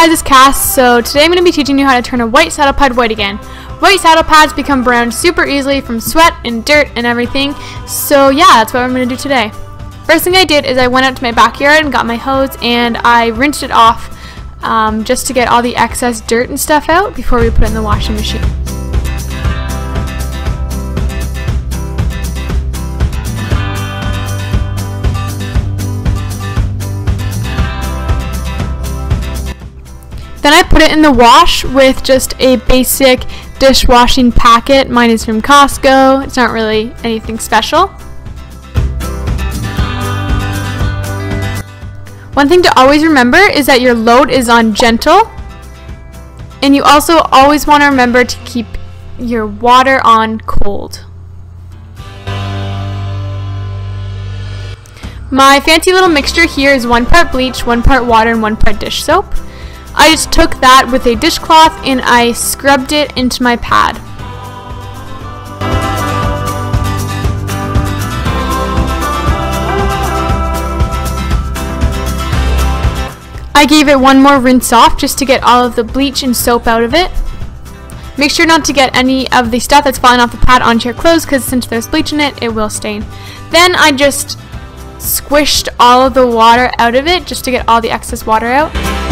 guys, it's Cass. So today I'm going to be teaching you how to turn a white saddle pad white again. White saddle pads become brown super easily from sweat and dirt and everything. So yeah, that's what I'm going to do today. First thing I did is I went out to my backyard and got my hose and I rinsed it off um, just to get all the excess dirt and stuff out before we put it in the washing machine. Then I put it in the wash with just a basic dishwashing packet. Mine is from Costco. It's not really anything special. One thing to always remember is that your load is on gentle. And you also always want to remember to keep your water on cold. My fancy little mixture here is one part bleach, one part water, and one part dish soap. I just took that with a dishcloth and I scrubbed it into my pad. I gave it one more rinse off just to get all of the bleach and soap out of it. Make sure not to get any of the stuff that's falling off the pad onto your clothes because since there's bleach in it, it will stain. Then I just squished all of the water out of it just to get all the excess water out.